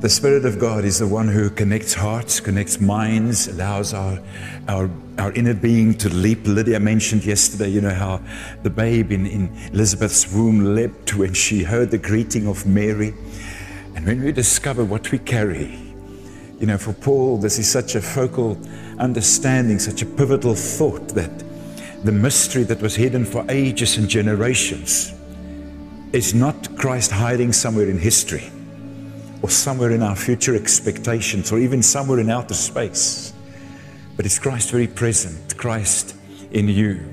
The Spirit of God is the one who connects hearts, connects minds, allows our, our, our inner being to leap. Lydia mentioned yesterday, you know, how the babe in, in Elizabeth's womb leapt when she heard the greeting of Mary. And when we discover what we carry, you know, for Paul, this is such a focal understanding, such a pivotal thought that the mystery that was hidden for ages and generations is not Christ hiding somewhere in history or somewhere in our future expectations or even somewhere in outer space, but it's Christ very present, Christ in you.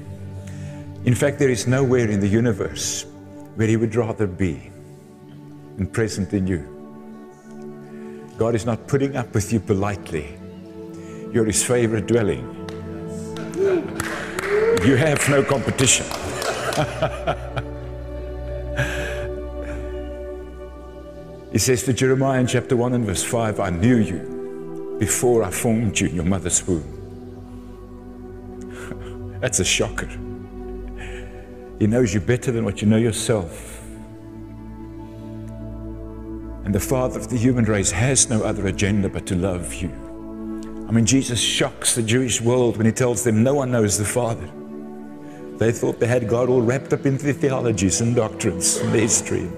In fact, there is nowhere in the universe where He would rather be and present in you. God is not putting up with you politely. You're His favorite dwelling. You have no competition. he says to Jeremiah in chapter 1 and verse 5 I knew you before I formed you in your mother's womb. That's a shocker. He knows you better than what you know yourself. And the Father of the human race has no other agenda but to love you. I mean, Jesus shocks the Jewish world when he tells them no one knows the Father. They thought they had God all wrapped up in their theologies and doctrines and history.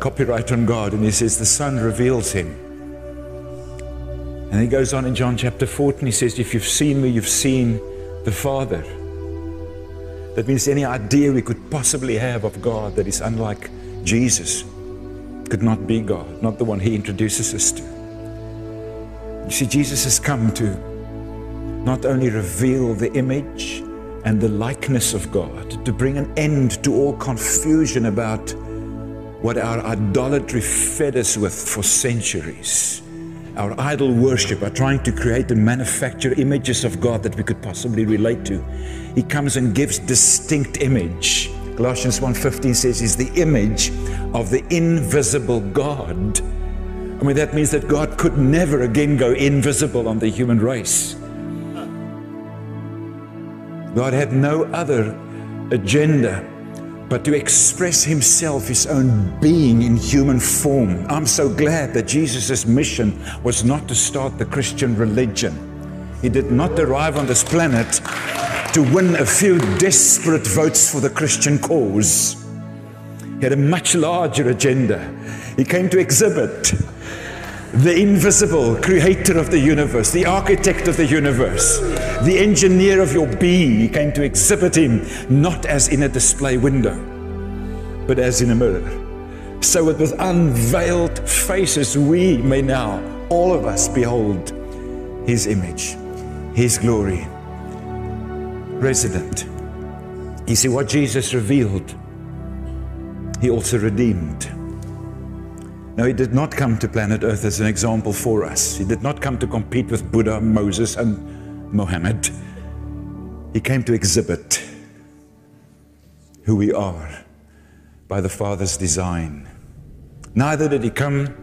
Copyright on God. And he says the Son reveals him. And he goes on in John chapter 14, he says, If you've seen me, you've seen the Father. That means any idea we could possibly have of God that is unlike Jesus could not be God, not the one he introduces us to. You see, Jesus has come to not only reveal the image and the likeness of God, to bring an end to all confusion about what our idolatry fed us with for centuries. Our idol worship, our trying to create and manufacture images of God that we could possibly relate to. He comes and gives distinct image. Colossians 1:15 says he's the image of the invisible God. I mean that means that God could never again go invisible on the human race. God had no other agenda but to express himself, his own being in human form. I'm so glad that Jesus' mission was not to start the Christian religion. He did not arrive on this planet to win a few desperate votes for the Christian cause. He had a much larger agenda. He came to exhibit the invisible creator of the universe, the architect of the universe, the engineer of your being. He came to exhibit him not as in a display window, but as in a mirror. So with unveiled faces, we may now, all of us, behold his image, his glory, resident. You see, what Jesus revealed, he also redeemed. No, he did not come to planet Earth as an example for us. He did not come to compete with Buddha, Moses, and Mohammed. He came to exhibit who we are by the Father's design. Neither did he come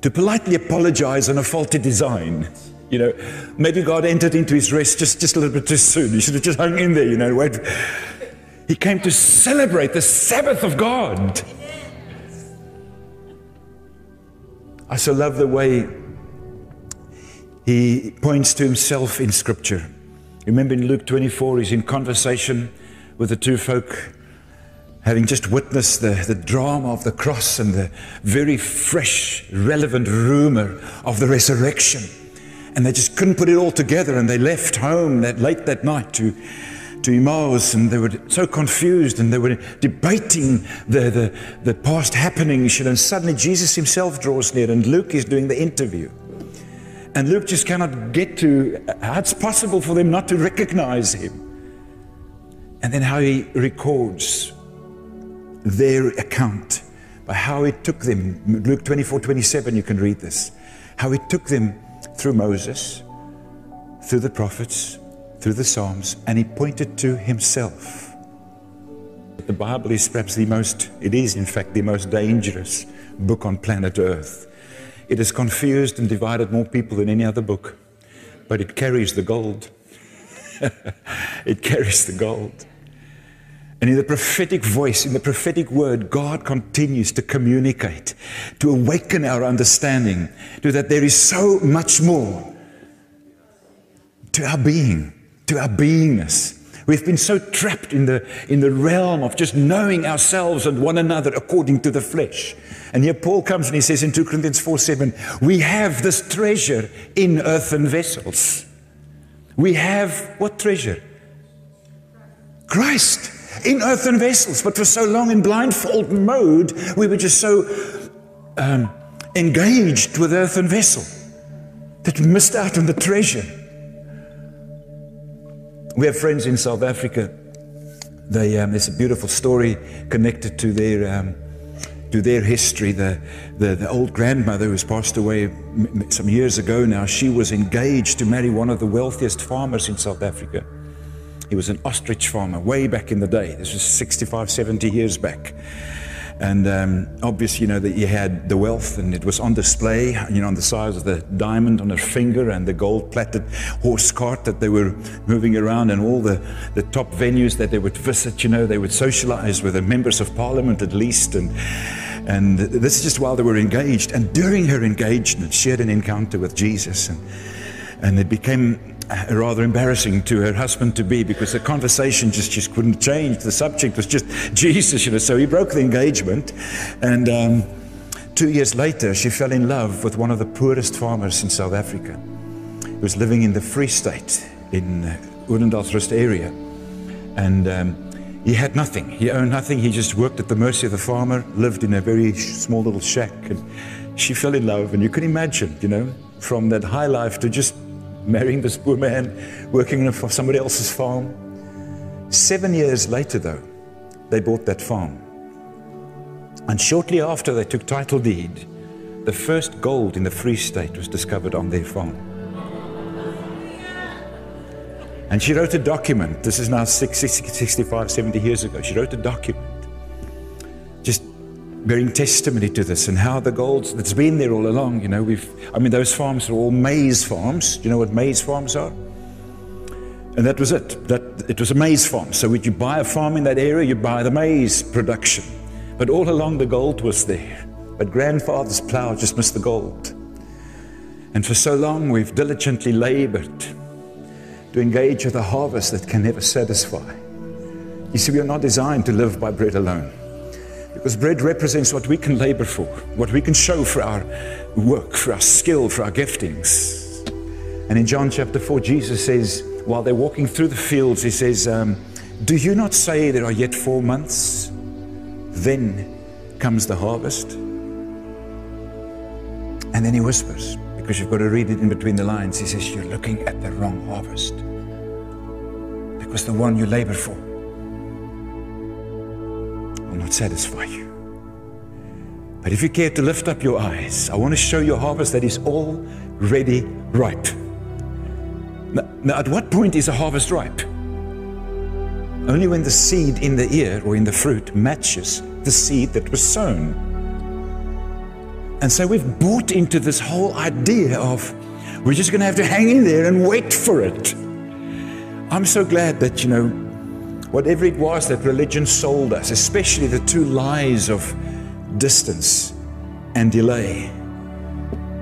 to politely apologize on a faulty design. You know, maybe God entered into his rest just, just a little bit too soon. He should have just hung in there, you know, wait. He came to celebrate the Sabbath of God. I so love the way he points to himself in Scripture. Remember in Luke 24, he's in conversation with the two folk, having just witnessed the, the drama of the cross and the very fresh, relevant rumor of the resurrection. And they just couldn't put it all together, and they left home that late that night to to Emmaus and they were so confused and they were debating the, the, the past happenings. And suddenly Jesus himself draws near and Luke is doing the interview. And Luke just cannot get to how it's possible for them not to recognize him. And then how he records their account by how he took them. Luke 24 27, you can read this. How he took them through Moses, through the prophets, through the Psalms, and he pointed to himself. The Bible is perhaps the most, it is in fact the most dangerous book on planet Earth. It has confused and divided more people than any other book, but it carries the gold. it carries the gold. And in the prophetic voice, in the prophetic word, God continues to communicate, to awaken our understanding to that there is so much more to our being, to our beingness. We've been so trapped in the, in the realm of just knowing ourselves and one another according to the flesh. And here Paul comes and he says in 2 Corinthians 4 7, we have this treasure in earthen vessels. We have what treasure? Christ in earthen vessels. But for so long in blindfold mode, we were just so um, engaged with earthen vessel that we missed out on the treasure. We have friends in South Africa. They, um, there's a beautiful story connected to their, um, to their history. The, the, the old grandmother who's passed away some years ago now, she was engaged to marry one of the wealthiest farmers in South Africa. He was an ostrich farmer way back in the day. This was 65, 70 years back. And um, obviously, you know, that he had the wealth and it was on display, you know, on the size of the diamond on her finger and the gold plated horse cart that they were moving around and all the, the top venues that they would visit, you know, they would socialize with the members of parliament at least. And, and this is just while they were engaged. And during her engagement, she had an encounter with Jesus. And, and it became rather embarrassing to her husband to be because the conversation just, just couldn't change. The subject was just Jesus, you know. So he broke the engagement. And um, two years later, she fell in love with one of the poorest farmers in South Africa. He was living in the Free State in uh, area. And um, he had nothing. He owned nothing. He just worked at the mercy of the farmer, lived in a very small little shack. And she fell in love. And you can imagine, you know, from that high life to just marrying this poor man, working for somebody else's farm. Seven years later, though, they bought that farm. And shortly after they took title deed, the first gold in the Free State was discovered on their farm. And she wrote a document. This is now 60, 65, 70 years ago. She wrote a document bearing testimony to this and how the gold that's been there all along. You know, we've, I mean, those farms are all maize farms. Do you know what maize farms are? And that was it. That it was a maize farm. So would you buy a farm in that area, you buy the maize production. But all along the gold was there. But grandfather's plow just missed the gold. And for so long we've diligently labored to engage with a harvest that can never satisfy. You see, we are not designed to live by bread alone. Because bread represents what we can labor for, what we can show for our work, for our skill, for our giftings. And in John chapter 4, Jesus says, while they're walking through the fields, He says, um, Do you not say there are yet four months? Then comes the harvest. And then He whispers, because you've got to read it in between the lines. He says, You're looking at the wrong harvest. Because the one you labor for will not satisfy you. But if you care to lift up your eyes, I want to show you a harvest that is already ripe. Now, now, at what point is a harvest ripe? Only when the seed in the ear or in the fruit matches the seed that was sown. And so we've bought into this whole idea of we're just going to have to hang in there and wait for it. I'm so glad that, you know, whatever it was that religion sold us, especially the two lies of distance and delay,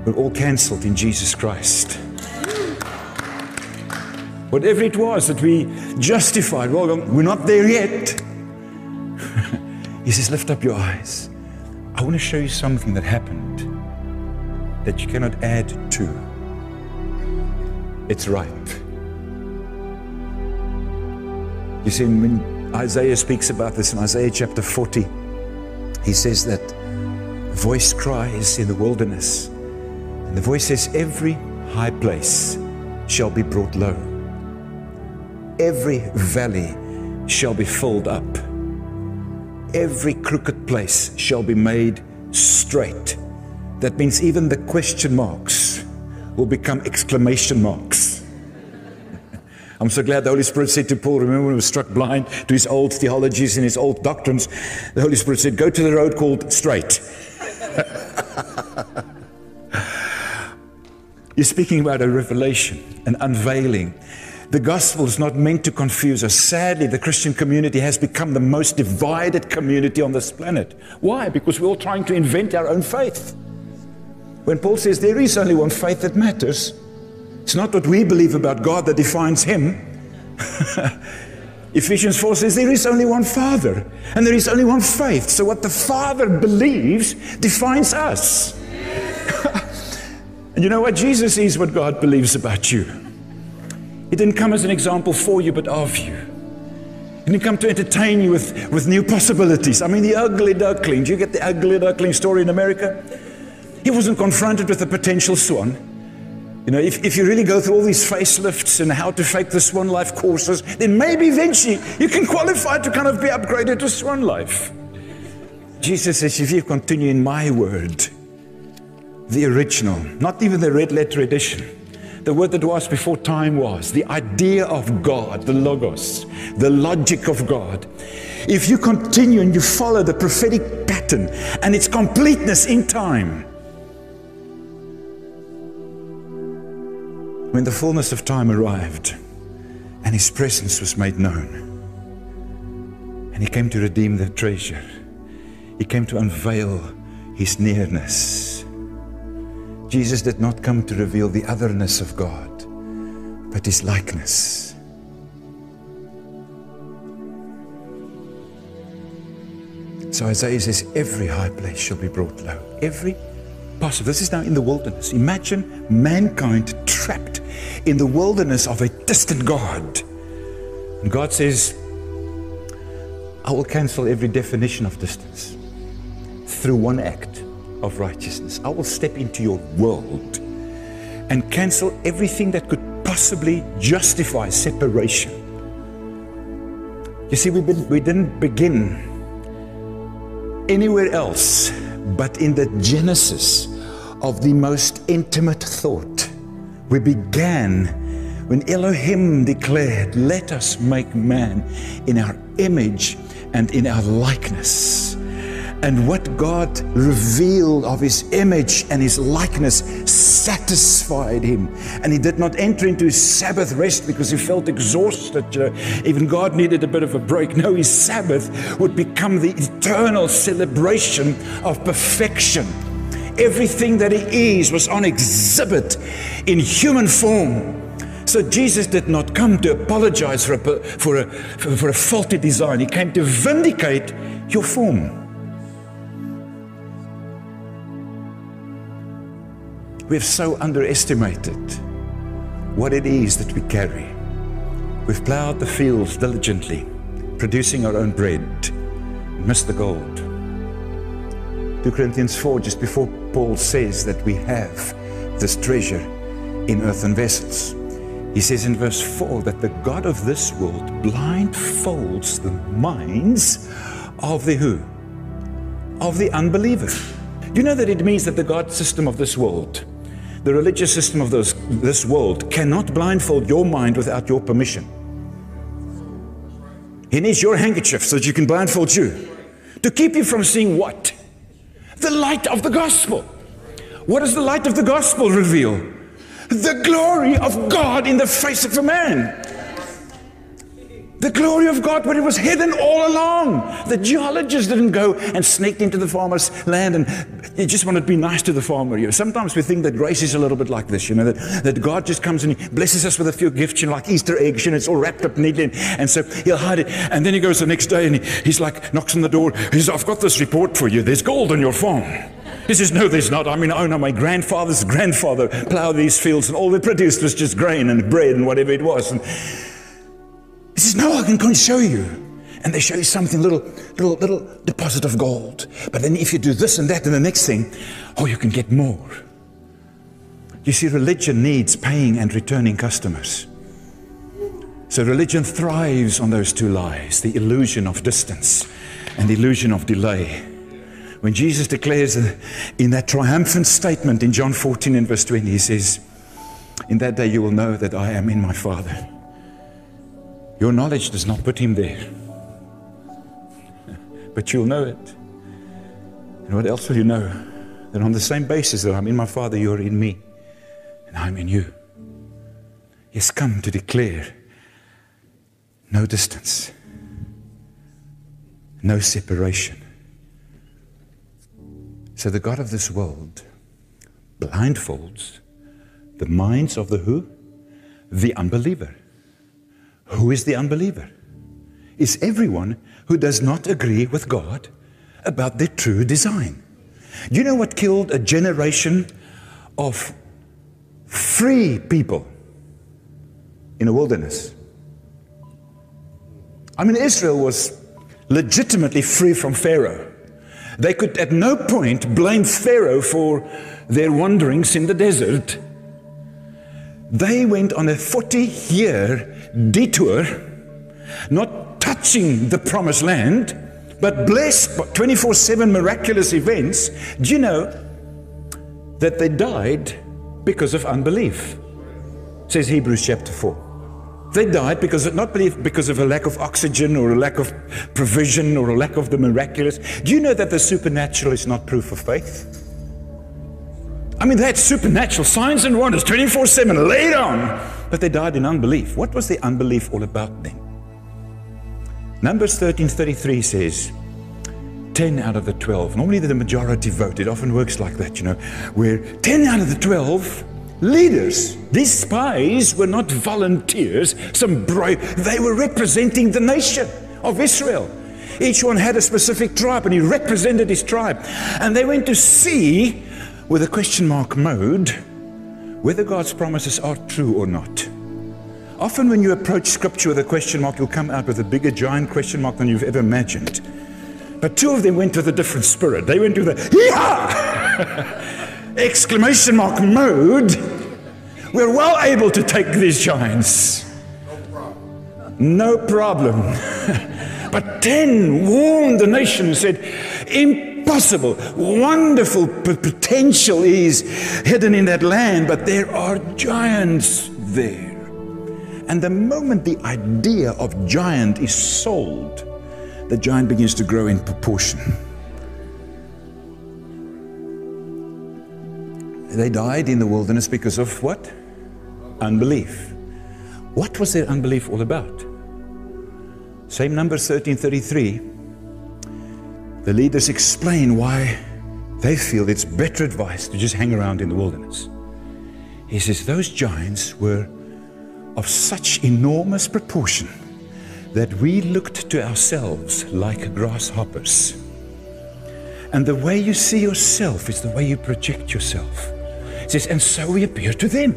were all cancelled in Jesus Christ. Whatever it was that we justified, well, um, we're not there yet. he says, Lift up your eyes. I want to show you something that happened that you cannot add to. It's ripe. You see, when Isaiah speaks about this in Isaiah chapter 40, he says that voice cries in the wilderness, and the voice says, Every high place shall be brought low, every valley shall be filled up, every crooked place shall be made straight. That means even the question marks will become exclamation marks. I'm so glad the Holy Spirit said to Paul, remember when he was struck blind to his old theologies and his old doctrines, the Holy Spirit said, Go to the road called straight. You're speaking about a revelation, an unveiling. The gospel is not meant to confuse us. Sadly, the Christian community has become the most divided community on this planet. Why? Because we're all trying to invent our own faith. When Paul says there is only one faith that matters, it's not what we believe about God that defines him. Ephesians 4 says there is only one Father and there is only one faith. So, what the Father believes defines us. and you know what? Jesus is what God believes about you. He didn't come as an example for you, but of you. He didn't come to entertain you with, with new possibilities. I mean, the ugly duckling. Do you get the ugly duckling story in America? He wasn't confronted with a potential swan. You know, if, if you really go through all these facelifts and how to fake the swan life courses, then maybe eventually you can qualify to kind of be upgraded to swan life. Jesus says, if you continue in my word, the original, not even the red letter edition, the word that was before time was, the idea of God, the Logos, the logic of God. If you continue and you follow the prophetic pattern and its completeness in time, when the fullness of time arrived and his presence was made known, and he came to redeem the treasure, he came to unveil his nearness Jesus did not come to reveal the otherness of God, but his likeness. So Isaiah says, Every high place shall be brought low. Every possible. This is now in the wilderness. Imagine mankind trapped in the wilderness of a distant God. And God says, I will cancel every definition of distance through one act of righteousness. I will step into your world and cancel everything that could possibly justify separation. You see, we, we didn't begin anywhere else but in the genesis of the most intimate thought. We began when Elohim declared, Let us make man in our image and in our likeness and what God revealed of his image and his likeness satisfied him. And he did not enter into his Sabbath rest because he felt exhausted. You know, even God needed a bit of a break. No, his Sabbath would become the eternal celebration of perfection. Everything that he is was on exhibit in human form. So Jesus did not come to apologize for a, for a, for a faulty design. He came to vindicate your form. We've so underestimated what it is that we carry. We've plowed the fields diligently, producing our own bread, and missed the gold. 2 Corinthians 4, just before Paul says that we have this treasure in earthen vessels. He says in verse 4 that the God of this world blindfolds the minds of the who? Of the unbeliever. You know that it means that the God system of this world the religious system of this, this world cannot blindfold your mind without your permission. He needs your handkerchief so that you can blindfold you. To keep you from seeing what? The light of the gospel. What does the light of the gospel reveal? The glory of God in the face of a man. The glory of God, but it was hidden all along. The geologists didn't go and sneaked into the farmer's land and they just wanted to be nice to the farmer. You know, sometimes we think that grace is a little bit like this, you know, that, that God just comes and he blesses us with a few gifts, you know, like Easter eggs, you know, it's all wrapped up neatly. And, and so he'll hide it. And then he goes the next day and he, he's like, knocks on the door. He says, I've got this report for you. There's gold on your farm. He says, No, there's not. I mean, oh no, my grandfather's grandfather plowed these fields and all they produced was just grain and bread and whatever it was. And, he says, No, I can come and show you. And they show you something, little, little, little deposit of gold. But then if you do this and that and the next thing, oh, you can get more. You see, religion needs paying and returning customers. So religion thrives on those two lies the illusion of distance and the illusion of delay. When Jesus declares in that triumphant statement in John 14 and verse 20, he says, In that day you will know that I am in my Father your knowledge does not put him there. But you'll know it. And what else will you know? That on the same basis that I'm in my Father, you're in me, and I'm in you. He has come to declare no distance, no separation. So the God of this world blindfolds the minds of the who? The unbeliever. Who is the unbeliever? Is everyone who does not agree with God about their true design. Do you know what killed a generation of free people in a wilderness? I mean, Israel was legitimately free from Pharaoh. They could at no point blame Pharaoh for their wanderings in the desert. They went on a 40 year detour, not touching the promised land, but blessed by 24 7 miraculous events. Do you know that they died because of unbelief? Says Hebrews chapter 4. They died because of, not because of a lack of oxygen or a lack of provision or a lack of the miraculous. Do you know that the supernatural is not proof of faith? I mean, had supernatural signs and wonders 24 7 laid on, but they died in unbelief. What was the unbelief all about then? Numbers 13:33 says, 10 out of the 12. Normally the majority vote. It often works like that, you know, where 10 out of the 12 leaders, these spies were not volunteers, some brave, they were representing the nation of Israel. Each one had a specific tribe and he represented his tribe. And they went to see, with a question mark mode, whether God's promises are true or not. Often, when you approach scripture with a question mark, you'll come out with a bigger, giant question mark than you've ever imagined. But two of them went with a different spirit. They went with a yeah! exclamation mark mode. We're well able to take these giants. No problem. but 10 warned the nation, and said, impossible, wonderful potential is hidden in that land, but there are giants there. And the moment the idea of giant is sold, the giant begins to grow in proportion. They died in the wilderness because of what? Unbelief. What was their unbelief all about? Same number 1333. The leaders explain why they feel it's better advice to just hang around in the wilderness. He says those giants were of such enormous proportion that we looked to ourselves like grasshoppers. And the way you see yourself is the way you project yourself. It says, and so we appear to them.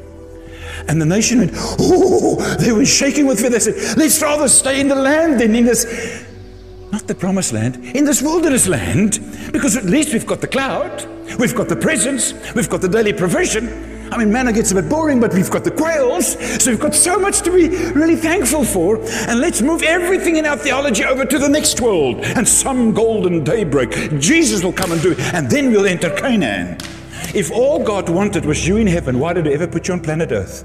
And the nation went, oh, they were shaking with fear. They said, let's rather stay in the land than in this, the promised land, in this wilderness land, because at least we've got the cloud, we've got the presence, we've got the daily provision, I mean, manna gets a bit boring, but we've got the quails, so we've got so much to be really thankful for. And let's move everything in our theology over to the next world. And some golden daybreak, Jesus will come and do it, and then we'll enter Canaan. If all God wanted was you in heaven, why did He ever put you on planet Earth?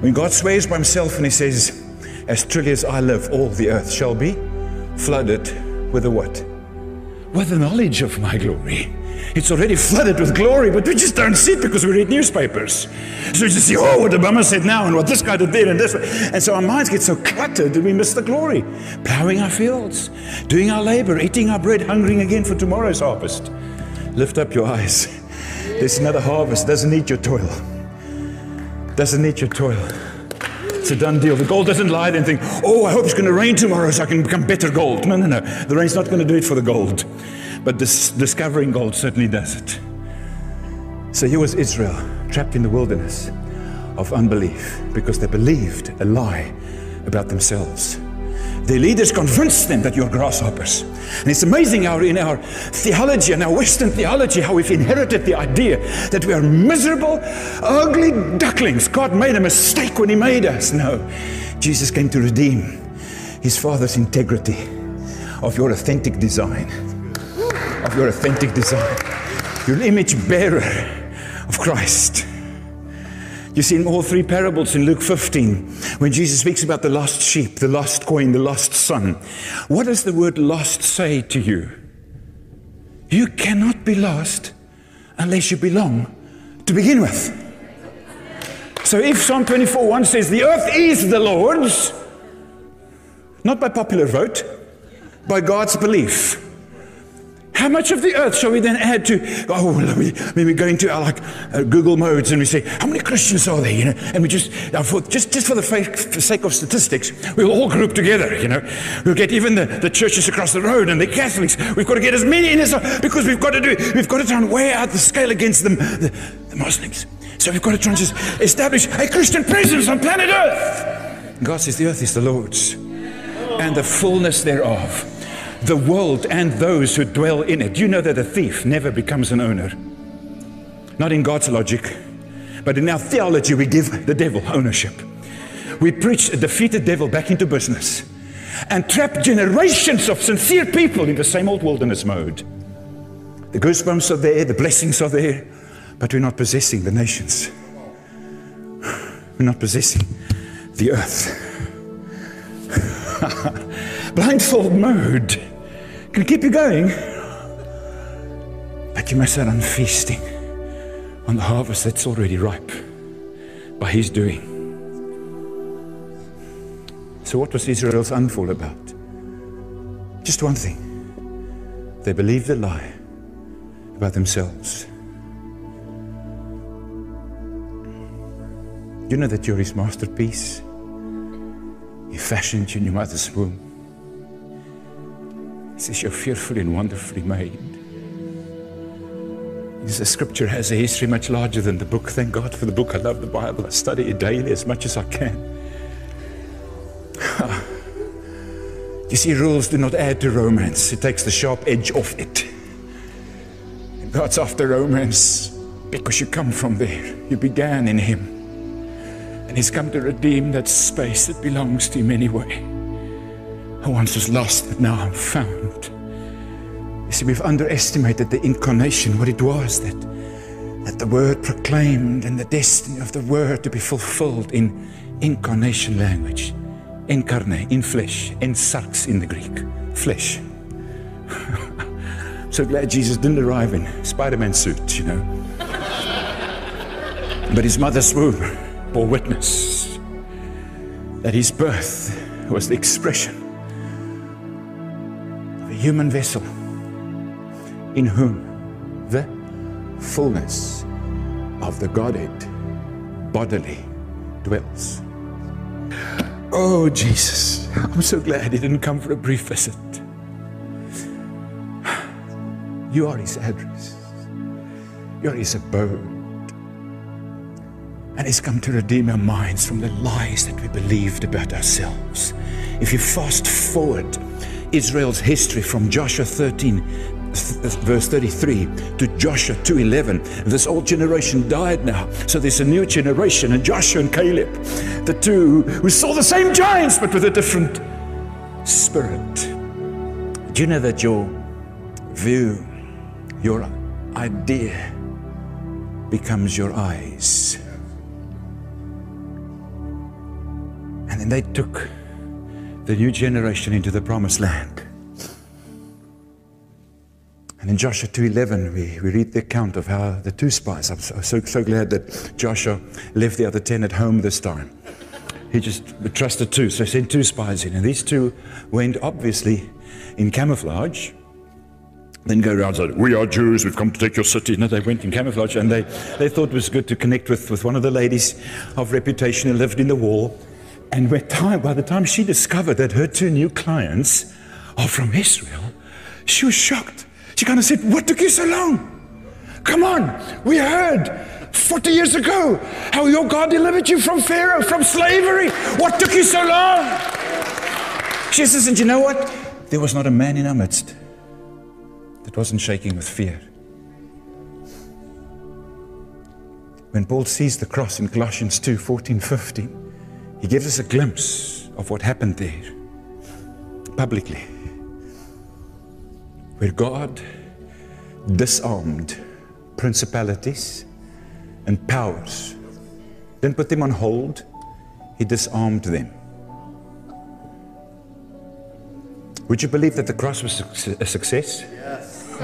When God swears by Himself and He says, As truly as I live, all the earth shall be flooded with the what? With the knowledge of my glory. It's already flooded with glory, but we just don't see it because we read newspapers. So we just see, oh, what Obama said now and what this guy did and this. And so our minds get so cluttered that we miss the glory. Plowing our fields, doing our labor, eating our bread, hungering again for tomorrow's harvest. Lift up your eyes. There's another harvest. Doesn't need your toil. Doesn't need your toil. It's a done deal. The gold doesn't lie there and think, oh, I hope it's going to rain tomorrow so I can become better gold. No, no, no. The rain's not going to do it for the gold. But this, discovering gold certainly does it. So here was Israel trapped in the wilderness of unbelief because they believed a lie about themselves. Their leaders convinced them that you're grasshoppers. And it's amazing how in our theology and our Western theology, how we've inherited the idea that we are miserable, ugly ducklings. God made a mistake when He made us. No, Jesus came to redeem His Father's integrity of your authentic design of your authentic design. You're an image bearer of Christ. You see in all three parables in Luke 15, when Jesus speaks about the lost sheep, the lost coin, the lost son, what does the word lost say to you? You cannot be lost unless you belong to begin with. So if Psalm 24 1 says, The earth is the Lord's, not by popular vote, by God's belief. How much of the earth shall we then add to? Oh, when we go into our like uh, Google modes and we say, how many Christians are there? You know, and we just, uh, for, just, just for the, for sake of statistics, we'll all group together. You know, we'll get even the, the churches across the road and the Catholics. We've got to get as many in as because we've got to do. We've got to try and weigh out the scale against them, the, the Muslims. So we've got to try and just establish a Christian presence on planet Earth. God says the earth is the Lord's and the fullness thereof the world and those who dwell in it. You know that a thief never becomes an owner. Not in God's logic, but in our theology, we give the devil ownership. We preach a defeated devil back into business and trap generations of sincere people in the same old wilderness mode. The goosebumps are there, the blessings are there, but we're not possessing the nations. We're not possessing the earth. Blindfold mode can keep you going. But you must run feasting on the harvest that's already ripe by His doing. So, what was Israel's unfold about? Just one thing they believed a lie about themselves. You know that you're His masterpiece. He fashioned you in your mother's womb says, You're fearfully and wonderfully made. The scripture has a history much larger than the book. Thank God for the book. I love the Bible. I study it daily as much as I can. you see, rules do not add to romance, it takes the sharp edge off it. God's after romance because you come from there. You began in Him. And He's come to redeem that space that belongs to Him anyway. I once was lost, but now I'm found. See, we've underestimated the incarnation, what it was that, that the word proclaimed and the destiny of the word to be fulfilled in incarnation language. Incarnate, in flesh, in sarx in the Greek, flesh. so glad Jesus didn't arrive in Spider-Man suit, you know. but his mother's womb bore witness that his birth was the expression of a human vessel in whom the fullness of the Godhead bodily dwells. Oh, Jesus, I'm so glad he didn't come for a brief visit. You are his address, you're his abode. And he's come to redeem our minds from the lies that we believed about ourselves. If you fast forward Israel's history from Joshua 13 verse 33 to Joshua 2:11 this old generation died now. So there's a new generation and Joshua and Caleb. The two who saw the same giants but with a different spirit. Do you know that your view your idea becomes your eyes? And then they took the new generation into the promised land. And in Joshua 2.11, we, we read the account of how the two spies, I'm so, so, glad that Joshua left the other 10 at home this time. He just trusted two, so he sent two spies in. And these two went obviously in camouflage, then go around and say, We are Jews, we've come to take your city. No, they went in camouflage and they, they thought it was good to connect with, with one of the ladies of reputation who lived in the wall. And time, by the time she discovered that her two new clients are from Israel, she was shocked. Kind of said, What took you so long? Come on, we heard 40 years ago how your God delivered you from Pharaoh, from slavery. What took you so long? She says, And you know what? There was not a man in our midst that wasn't shaking with fear. When Paul sees the cross in Colossians 2 14, 15, he gives us a glimpse of what happened there publicly, where God disarmed principalities and powers, didn't put them on hold, He disarmed them. Would you believe that the cross was a success? Yes.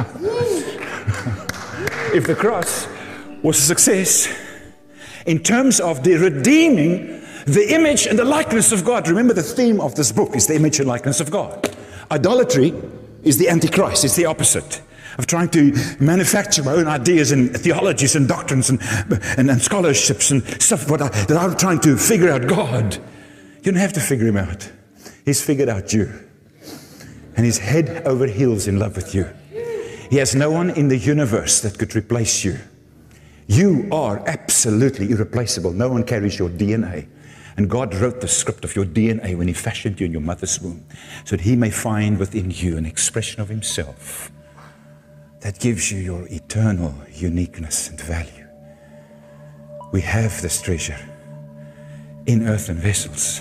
if the cross was a success, in terms of the redeeming the image and the likeness of God. Remember, the theme of this book is the image and likeness of God. Idolatry is the antichrist, it's the opposite of trying to manufacture my own ideas and theologies and doctrines and, and, and scholarships and stuff I, that I'm trying to figure out God. You don't have to figure him out. He's figured out you. And he's head over heels in love with you. He has no one in the universe that could replace you. You are absolutely irreplaceable. No one carries your DNA. And God wrote the script of your DNA when He fashioned you in your mother's womb so that He may find within you an expression of Himself that gives you your eternal uniqueness and value. We have this treasure in earthen vessels,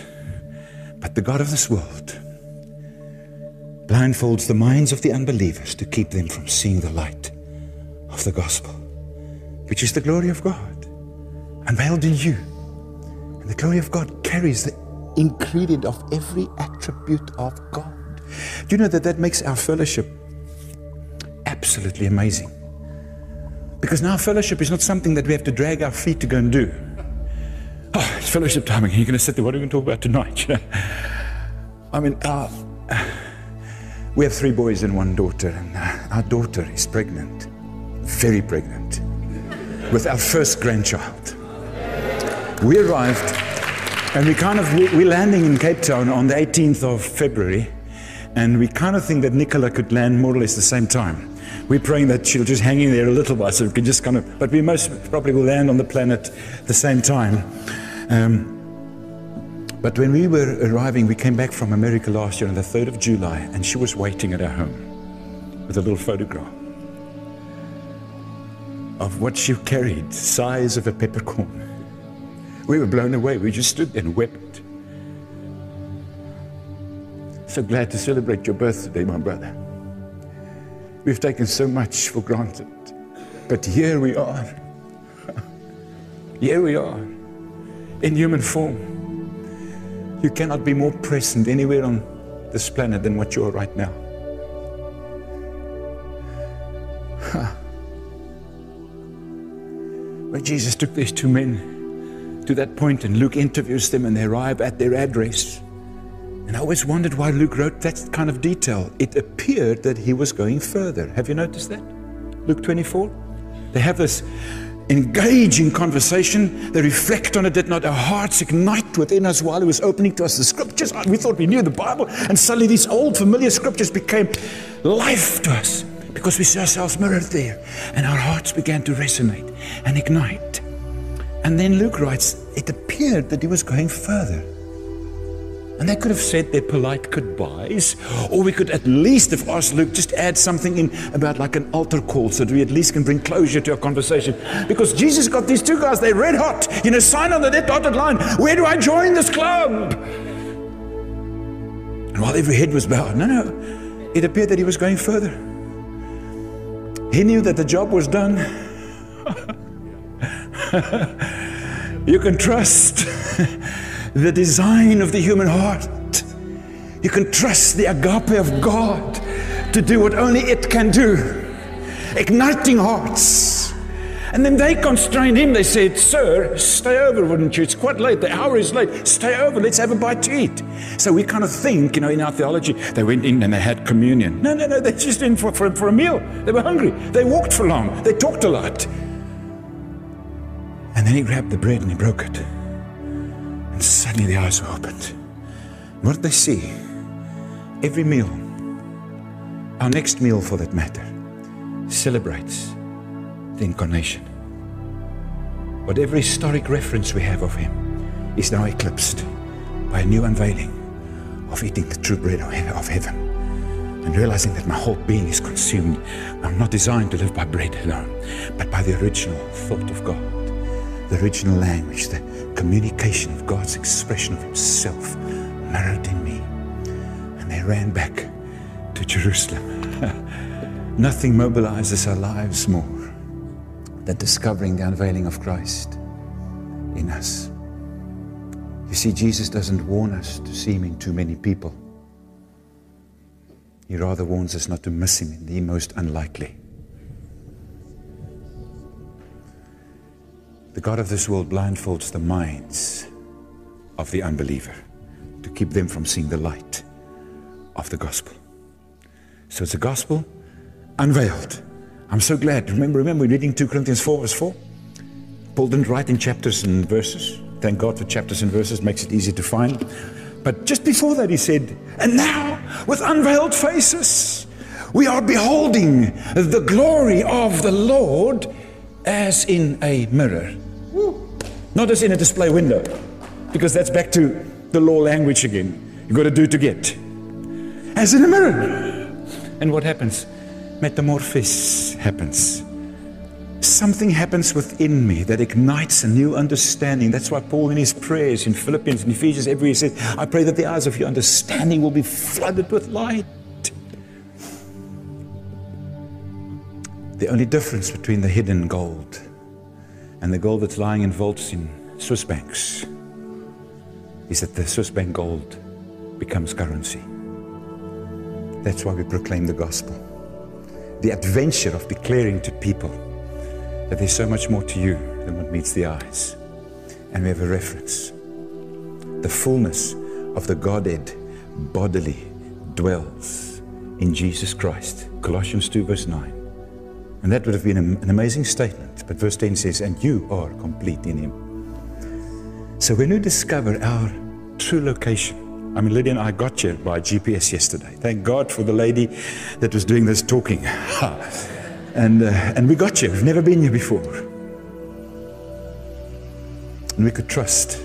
but the God of this world blindfolds the minds of the unbelievers to keep them from seeing the light of the gospel, which is the glory of God unveiled in you. And the glory of God carries the ingredient of every attribute of God. Do you know that that makes our fellowship absolutely amazing. Because now fellowship is not something that we have to drag our feet to go and do. Oh, it's fellowship time again. You're going to sit there. What are we going to talk about tonight? I mean, uh, we have three boys and one daughter, and uh, our daughter is pregnant, very pregnant, with our first grandchild. We arrived, and we kind of we're landing in Cape Town on the 18th of February, and we kind of think that Nicola could land more or less the same time. We're praying that she'll just hang in there a little while so we can just kind of, but we most probably will land on the planet the same time. Um, but when we were arriving, we came back from America last year on the 3rd of July, and she was waiting at our home with a little photograph of what she carried, size of a peppercorn. We were blown away. We just stood there and wept. So glad to celebrate your birthday, my brother. We've taken so much for granted. But here we are. here we are in human form. You cannot be more present anywhere on this planet than what you are right now. When Jesus took these two men to that point and Luke interviews them and they arrive at their address, and I always wondered why Luke wrote that kind of detail. It appeared that he was going further. Have you noticed that? Luke 24? They have this engaging conversation. They reflect on it. Did not our hearts ignite within us while he was opening to us the scriptures? Ah, we thought we knew the Bible, and suddenly these old familiar scriptures became life to us because we saw ourselves mirrored there, and our hearts began to resonate and ignite. And then Luke writes, it appeared that he was going further. And they could have said their polite goodbyes, or we could at least have asked Luke just add something in about like an altar call so that we at least can bring closure to our conversation. Because Jesus got these two guys, they're red hot, you know, sign on the dotted line. Where do I join this club? And while every head was bowed, no, no, it appeared that he was going further. He knew that the job was done. you can trust the design of the human heart. You can trust the agape of God to do what only it can do, igniting hearts. And then they constrained him. They said, Sir, stay over, wouldn't you? It's quite late. The hour is late. Stay over. Let's have a bite to eat. So we kind of think, you know, in our theology, they went in and they had communion. No, no, no. They just in for, for, for a meal. They were hungry. They walked for long. They talked a lot. Then he grabbed the bread and he broke it. And suddenly the eyes were opened. What did they see? Every meal, our next meal for that matter, celebrates the incarnation. Whatever historic reference we have of him is now eclipsed by a new unveiling of eating the true bread of heaven and realizing that my whole being is consumed. I'm not designed to live by bread alone, but by the original thought of God, the original language, the communication of God's expression of Himself mirrored in me. And they ran back to Jerusalem. Nothing mobilizes our lives more than discovering the unveiling of Christ in us. You see, Jesus doesn't warn us to see Him in too many people. He rather warns us not to miss Him in the most unlikely. The God of this world blindfolds the minds of the unbeliever to keep them from seeing the light of the gospel. So it's a gospel unveiled. I'm so glad. Remember, remember, we're reading 2 Corinthians 4, verse 4. Paul didn't write in chapters and verses. Thank God for chapters and verses, makes it easy to find. But just before that, he said, And now, with unveiled faces, we are beholding the glory of the Lord as in a mirror. Not as in a display window, because that's back to the law language again. You've got to do to get. As in a mirror. And what happens? Metamorphosis happens. Something happens within me that ignites a new understanding. That's why Paul, in his prayers in Philippians and Ephesians, everywhere says, I pray that the eyes of your understanding will be flooded with light. The only difference between the hidden gold and the gold that's lying in vaults in Swiss banks is that the Swiss bank gold becomes currency. That's why we proclaim the gospel. The adventure of declaring to people that there's so much more to you than what meets the eyes. And we have a reference. The fullness of the Godhead bodily dwells in Jesus Christ. Colossians 2, verse 9. And that would have been an amazing statement. But verse 10 says, And you are complete in Him. So when we discover our true location, I mean, Lydia and I got here by GPS yesterday. Thank God for the lady that was doing this talking. and, uh, and we got here. We've never been here before. And we could trust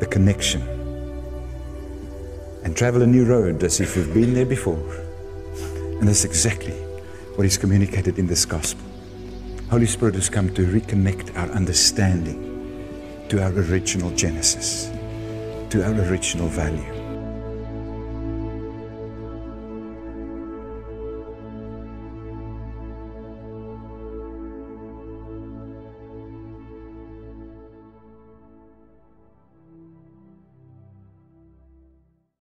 the connection and travel a new road as if we've been there before. And that's exactly what is communicated in this gospel. Holy Spirit has come to reconnect our understanding to our original Genesis, to our original value.